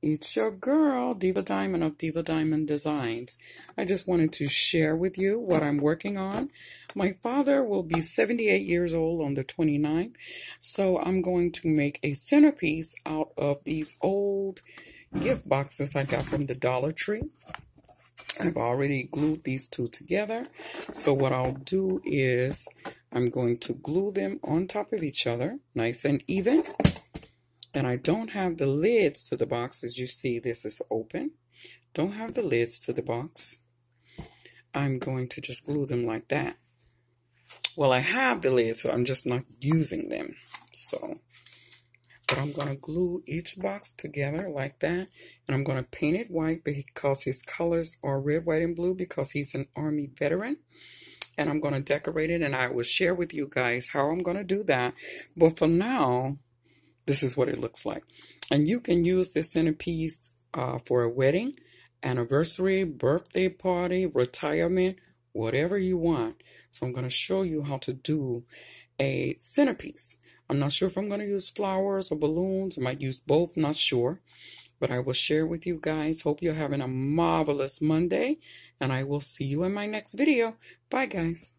It's your girl, Diva Diamond of Diva Diamond Designs. I just wanted to share with you what I'm working on. My father will be 78 years old on the 29th, so I'm going to make a centerpiece out of these old gift boxes I got from the Dollar Tree. I've already glued these two together, so what I'll do is I'm going to glue them on top of each other, nice and even. And I don't have the lids to the box. As you see, this is open. Don't have the lids to the box. I'm going to just glue them like that. Well, I have the lids, so I'm just not using them. So, but I'm going to glue each box together like that. And I'm going to paint it white because his colors are red, white, and blue because he's an Army veteran. And I'm going to decorate it and I will share with you guys how I'm going to do that. But for now, this is what it looks like. And you can use this centerpiece uh, for a wedding, anniversary, birthday party, retirement, whatever you want. So I'm going to show you how to do a centerpiece. I'm not sure if I'm going to use flowers or balloons. I might use both, not sure. But I will share with you guys. Hope you're having a marvelous Monday. And I will see you in my next video. Bye, guys.